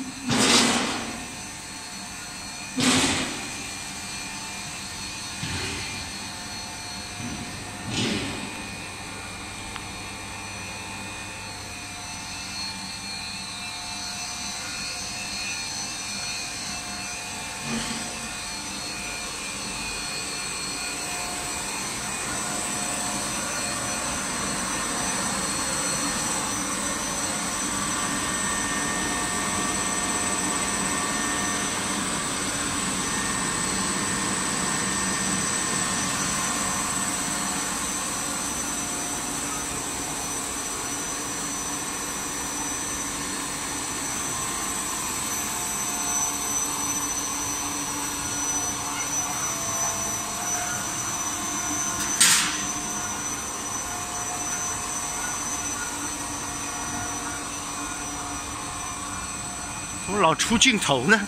Thank mm -hmm. you. 怎么老出镜头呢？